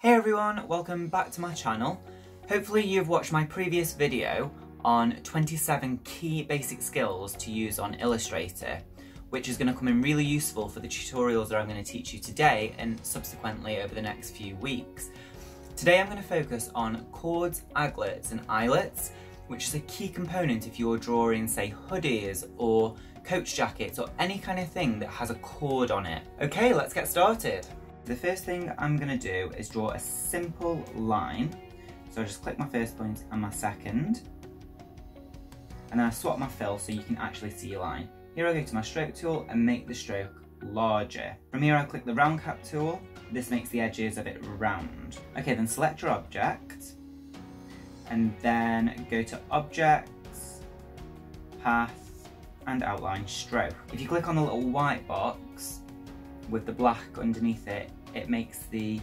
Hey everyone, welcome back to my channel. Hopefully you've watched my previous video on 27 key basic skills to use on Illustrator, which is going to come in really useful for the tutorials that I'm going to teach you today and subsequently over the next few weeks. Today I'm going to focus on cords, aglets and eyelets, which is a key component if you're drawing say hoodies or coach jackets or any kind of thing that has a cord on it. Okay, let's get started. The first thing I'm going to do is draw a simple line. So I just click my first point and my second. And then I swap my fill so you can actually see a line. Here I go to my stroke tool and make the stroke larger. From here I click the round cap tool. This makes the edges a bit round. Okay, then select your object and then go to Objects, Path and Outline Stroke. If you click on the little white box with the black underneath it, it makes the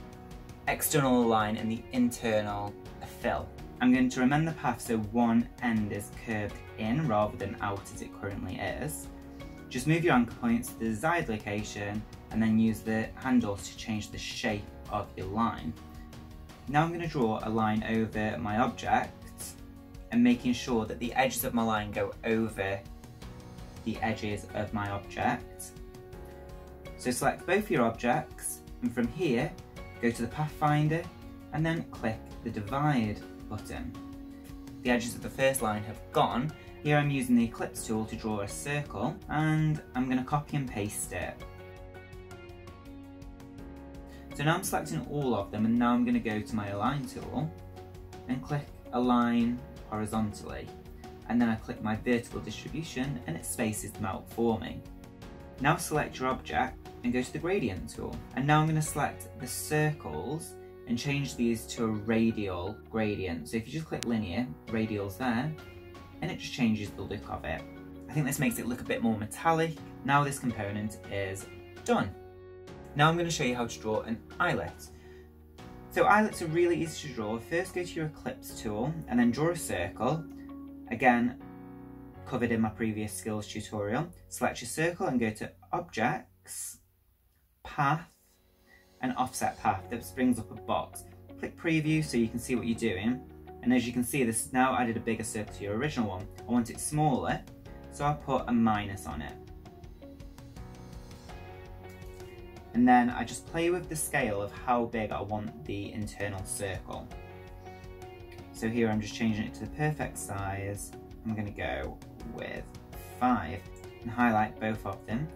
external line and the internal a fill. I'm going to amend the path so one end is curved in rather than out as it currently is. Just move your anchor points to the desired location and then use the handles to change the shape of your line. Now I'm going to draw a line over my object and making sure that the edges of my line go over the edges of my object. So select both your objects and from here go to the Pathfinder and then click the divide button. The edges of the first line have gone. Here I'm using the Ellipse tool to draw a circle and I'm going to copy and paste it. So now I'm selecting all of them and now I'm going to go to my align tool and click align horizontally and then I click my vertical distribution and it spaces them out for me. Now select your object and go to the gradient tool and now I'm going to select the circles and change these to a radial gradient. So if you just click linear, radial's there and it just changes the look of it. I think this makes it look a bit more metallic. Now this component is done. Now I'm going to show you how to draw an eyelet. So eyelets are really easy to draw. First go to your ellipse tool and then draw a circle. Again, covered in my previous skills tutorial. Select your circle and go to Objects, Path, and Offset Path. This brings up a box. Click Preview so you can see what you're doing. And as you can see, this now added a bigger circle to your original one. I want it smaller, so I put a minus on it. and then I just play with the scale of how big I want the internal circle. So here I'm just changing it to the perfect size. I'm going to go with 5 and highlight both of them.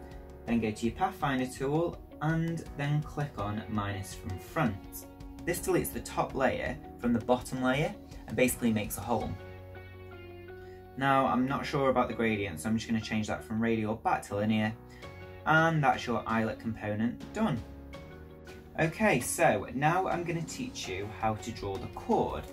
Then go to your Pathfinder tool and then click on minus from front. This deletes the top layer from the bottom layer and basically makes a hole. Now I'm not sure about the gradient so I'm just going to change that from radial back to linear and that's your eyelet component done. Okay, so now I'm going to teach you how to draw the cord.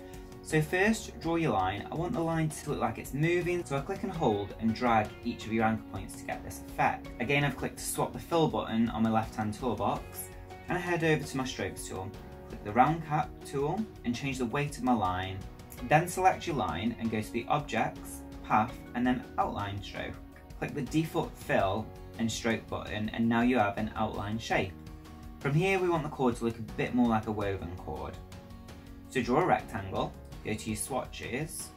So first, draw your line. I want the line to look like it's moving, so I click and hold and drag each of your anchor points to get this effect. Again, I've clicked to swap the fill button on my left-hand toolbox, and I head over to my strokes tool. Click the round cap tool and change the weight of my line. Then select your line and go to the objects, path, and then outline stroke. Click the default fill and stroke button and now you have an outline shape. From here we want the cord to look a bit more like a woven cord. So draw a rectangle, go to your swatches,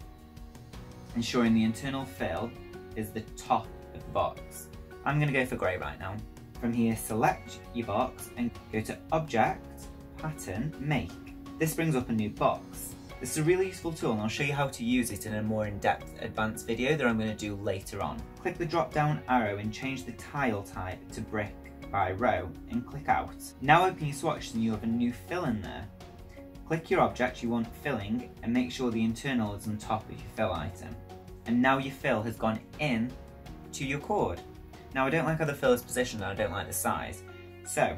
ensuring the internal fill is the top of the box. I'm going to go for grey right now. From here select your box and go to Object, Pattern, Make. This brings up a new box. This is a really useful tool and I'll show you how to use it in a more in-depth advanced video that I'm going to do later on. Click the drop down arrow and change the tile type to brick by row and click out. Now open your swatch and you have a new fill in there. Click your object you want filling and make sure the internal is on top of your fill item. And now your fill has gone in to your cord. Now I don't like how the fill is positioned and I don't like the size. So,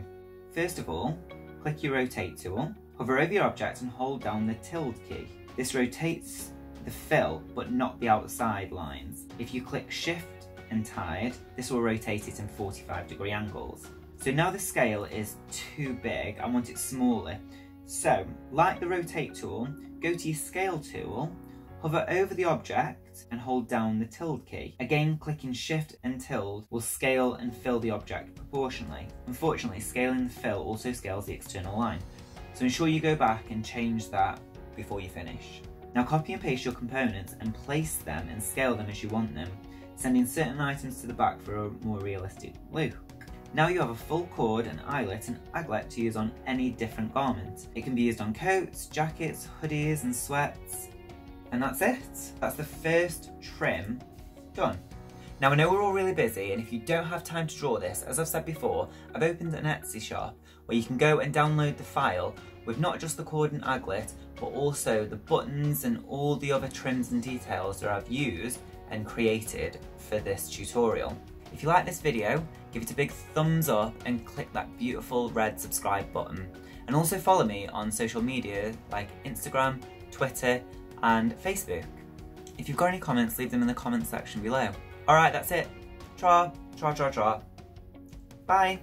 first of all, click your rotate tool Hover over your object and hold down the tilde key. This rotates the fill, but not the outside lines. If you click shift and tilde, this will rotate it in 45 degree angles. So now the scale is too big, I want it smaller. So, like the rotate tool, go to your scale tool, hover over the object and hold down the tilde key. Again, clicking shift and tilde will scale and fill the object proportionally. Unfortunately, scaling the fill also scales the external line. So ensure you go back and change that before you finish. Now copy and paste your components and place them and scale them as you want them, sending certain items to the back for a more realistic look. Now you have a full cord, an eyelet and aglet to use on any different garment. It can be used on coats, jackets, hoodies and sweats. And that's it. That's the first trim done. Now I know we're all really busy and if you don't have time to draw this, as I've said before, I've opened an Etsy shop where you can go and download the file with not just the cord and aglet, but also the buttons and all the other trims and details that I've used and created for this tutorial. If you like this video, give it a big thumbs up and click that beautiful red subscribe button. And also follow me on social media like Instagram, Twitter and Facebook. If you've got any comments, leave them in the comments section below. Alright, that's it. Tra, tra, tra, tra. Bye.